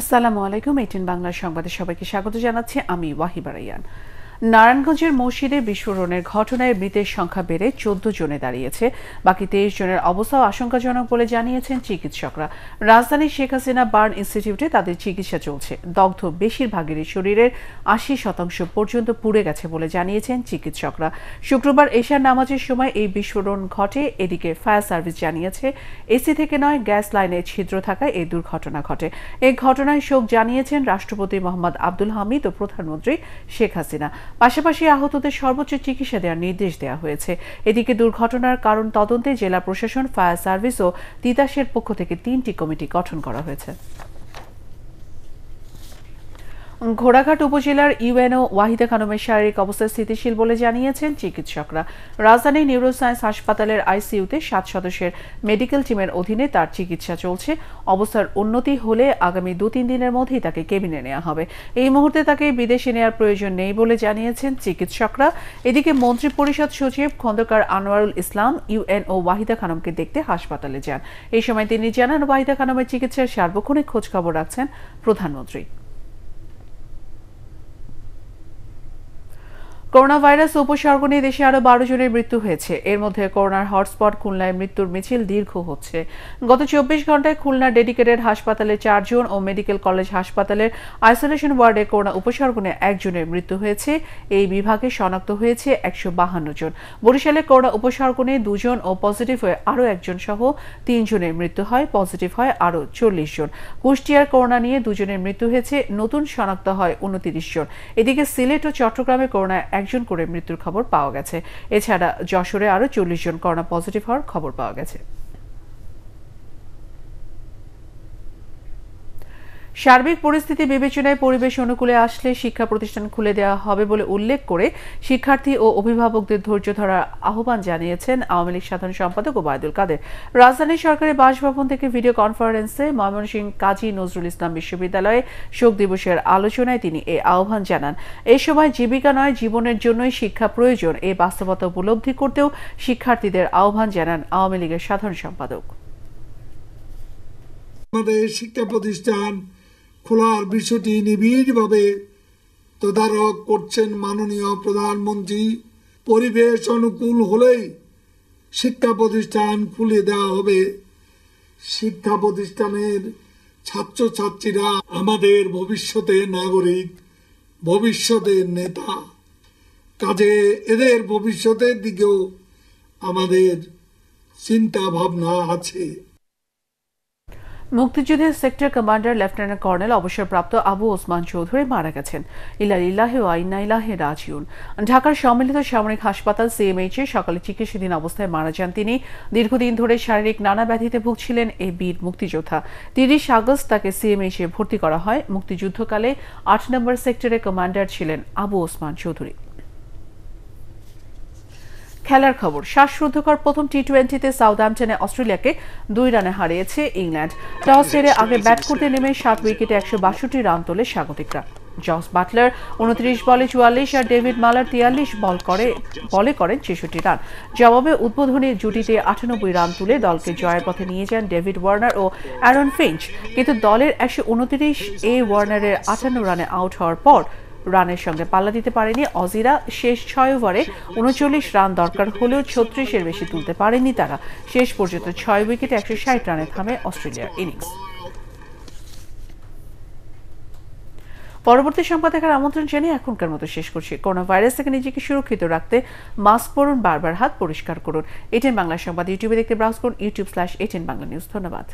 আসসালামু আলাইকুম এইটিন বাংলা সংবাদে সবাইকে স্বাগত জানাচ্ছি। আমি ওয়াহিবা রাইয়ান। নারায়ণগঞ্জের মসজিদে বিস্ফোরণের ঘটনায় মৃতের সংখ্যা বেড়ে চোদ্দ জনে দাঁড়িয়েছে। বাকি তেইশ জনের অবস্থাও আশঙ্কাজনক বলে জানিয়েছেন চিকিৎসকরা। রাজধানীর শেখ হাসিনা বার্ন ইনস্টিটিউটে তাদের চিকিৎসা চলছে। দগ্ধ বেশিরভাগেরই শরীরের আশি শতাংশ পর্যন্ত পুড়ে গেছে বলে জানিয়েছেন চিকিৎসকরা। শুক্রবার এশার নামাজের সময় এই বিস্ফোরণ ঘটে। এদিকে ফায়ার সার্ভিস জানিয়েছে, এসি থেকে নয়, গ্যাস লাইনে ছিদ্র থাকায় এই দুর্ঘটনা ঘটে। এই ঘটনায় শোক জানিয়েছেন রাষ্ট্রপতি মোহাম্মদ আব্দুল হামিদ ও প্রধানমন্ত্রী শেখ হাসিনা। পাশাপাশি আহতদের সর্বোচ্চ চিকিৎসা দেওয়ার নির্দেশ দেওয়া হয়েছে। এদিকে দুর্ঘটনার কারণ তদন্তে জেলা প্রশাসন, ফায়ার সার্ভিস ও তিতাসের পক্ষ থেকে তিনটি কমিটি গঠন করা হয়েছে। ঘোড়াঘাট উপজেলার ইউএনও ওয়াহিদা খানমের শারীরিক অবস্থা স্থিতিশীল বলে জানিয়েছেন চিকিৎসকরা। রাজধানী নিউরোসায়েন্স হাসপাতালের আইসিইউতে সাত সদস্যের মেডিকেল টিমের অধীনে তার চিকিৎসা চলছে। অবস্থার উন্নতি হলে আগামী দু তিন দিনের মধ্যেই তাকে কেবিনে নেওয়া হবে। এই মুহূর্তে তাকে বিদেশে নেওয়ার প্রয়োজন নেই বলে জানিয়েছেন চিকিৎসকরা। এদিকে মন্ত্রী পরিষদ সচিব খন্দকার আনোয়ারুল ইসলাম ইউএনও ওয়াহিদা খানমকে দেখতে হাসপাতালে যান। এই সময় তিনি জানান, ওয়াহিদা খানমের চিকিৎসার সার্বক্ষণিক খোঁজখবর রাখছেন প্রধানমন্ত্রী। করোনা ভাইরাস উপসর্গ নিয়ে দেশে আরও বারো জনের মৃত্যু হয়েছে। এর মধ্যে করোনার হটস্পট খুলনায় মৃত্যুর মিছিল দীর্ঘ হচ্ছে। গত চব্বিশ ঘন্টায় খুলনা ডেডিকেটেড হাসপাতালে চারজন ও মেডিকেল কলেজ হাসপাতালের আইসোলেশন ওয়ার্ডে করোনা উপসর্গ নিয়ে একজনের মৃত্যু হয়েছে। এই বিভাগে শনাক্ত হয়েছে একশো বাহান্ন জন। বরিশালে করোনা উপসর্গ নিয়ে দুজন ও পজিটিভ হয়ে আরও একজন সহ তিনজনের মৃত্যু হয়। পজিটিভ হয় আরও চল্লিশ জন। কুষ্টিয়ার করোনা নিয়ে দুজনের মৃত্যু হয়েছে। নতুন শনাক্ত হয় উনতিরিশ জন। এদিকে সিলেট ও চট্টগ্রামে করোনা একজন করে মৃত্যুর খবর পাওয়া গেছে। এছাড়া যশোরে আরও চল্লিশ জন করোনা পজিটিভ হওয়ার খবর পাওয়া গেছে। সার্বিক পরিস্থিতি বিবেচনায় পরিবেশ অনুকূলে আসলে শিক্ষা প্রতিষ্ঠান খুলে দেওয়া হবে বলে উল্লেখ করে শিক্ষার্থী ও অভিভাবকদের ধৈর্য ধরার আহ্বান জানিয়েছেন আওয়ামী লীগ সাধারণ সম্পাদক ওবায়দুল কাদের। রাজধানীর সরকারি বাসভবন থেকে ভিডিও কনফারেন্সে ময়মনসিংহ কাজী নজরুল ইসলাম বিশ্ববিদ্যালয়ে শোক দিবসের আলোচনায় তিনি এ আহ্বান জানান। এ সময় জীবিকা নয়, জীবনের জন্যই শিক্ষা প্রয়োজন। এই বাস্তবতা উপলব্ধি করতেও শিক্ষার্থীদের আহ্বান জানান আওয়ামী লীগের সাধারণ সম্পাদক। আমাদের শিক্ষা প্রতিষ্ঠান খোলার বিষয়টি নিবিড়ভাবে তদারক করছেন মাননীয় প্রধানমন্ত্রী। পরিবেশ অনুকূল হলেই শিক্ষা প্রতিষ্ঠান খুলে দেওয়া হবে। শিক্ষা প্রতিষ্ঠানের ছাত্রছাত্রীরা আমাদের ভবিষ্যতের নাগরিক, ভবিষ্যতের নেতা। কাজে এদের ভবিষ্যতের দিকেও আমাদের চিন্তা ভাবনা আছে। মুক্তিযুদ্ধের সেক্টর কমান্ডার লেফটেন্যান্ট কর্নেল অবসরপ্রাপ্ত আবু ওসমান চৌধুরী মারা গেছেন। ইলাহ ও আইনা ইলাহে রাজিউন। ঢাকার সম্মিলিত সামরিক হাসপাতাল সিএমএইচ এ সকালে চিকিৎসাধীন অবস্থায় মারা যান তিনি। দীর্ঘদিন ধরে শারীরিক নানা ব্যাধিতে ভুগছিলেন এই বীর মুক্তিযোদ্ধা। তিরিশ আগস্ট তাকে সিএমএইচ এ ভর্তি করা হয়। মুক্তিযুদ্ধকালে আট নম্বর সেক্টরের কমান্ডার ছিলেন আবু ওসমান চৌধুরী। খেলার খবর। শ্বাসরুদ্ধকর প্রথম টি টোয়েন্টিতে সাউথহ্যাম্পটনে অস্ট্রেলিয়াকে দুই রানে হারিয়েছে ইংল্যান্ড। টস হেরে আগে ব্যাট করতে নেমে সাত উইকেটে একশো বাষট্টি রান তোলে স্বাগতিকরা। জস বাটলার উনত্রিশ বলে চুয়াল্লিশ আর ডেভিড মালার তিয়াল্লিশ বল করে বলে করেন ছেষট্টি রান। জবাবে উদ্বোধনী জুটিতে আটানব্বই রান তুলে দলকে জয়ের পথে নিয়ে যান ডেভিড ওয়ার্নার ও অ্যারন ফিঞ্চ। কিন্তু দলের একশো উনত্রিশ এ ওয়ার্নারের আটান্ন রানে আউট হওয়ার পর রানের সঙ্গে পাল্লা দিতে পারেনি অজিরা। শেষ ছয় ওভারে উনচল্লিশ রান দরকার হলেও ছত্রিশের বেশি তুলতে পারেনি তারা। শেষ পর্যন্ত ছয় উইকেটে একশো ষাট রানে থামে অস্ট্রেলিয়ার ইনিংস। পরবর্তী সংবাদ দেখার আমন্ত্রণ জানিয়ে এখনকার মতো শেষ করছি। করোনা ভাইরাস থেকে নিজেকে সুরক্ষিত রাখতে মাস্ক পরুন, বারবার হাত পরিষ্কার করুন। এটেন বাংলা সংবাদ, ইউটিউবে দেখতে ব্রাউজ করুন, YouTube slash ATN Bangla news ধন্যবাদ।